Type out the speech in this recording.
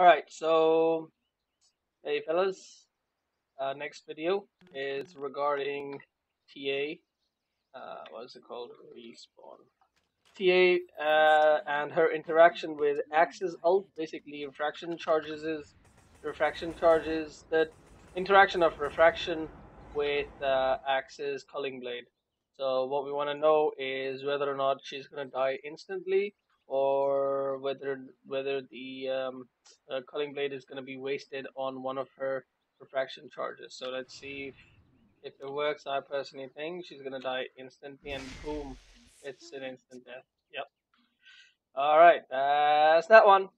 Alright, so hey fellas, uh, next video is regarding TA, uh, what is it called? Respawn. TA uh, and her interaction with Axe's ult, basically refraction charges is refraction charges, the interaction of refraction with uh, Axe's Culling Blade. So what we want to know is whether or not she's going to die instantly or whether whether the um, uh, culling blade is going to be wasted on one of her refraction charges. So let's see if, if it works. I personally think she's going to die instantly, and boom, it's an instant death. Yep. All right, that's that one.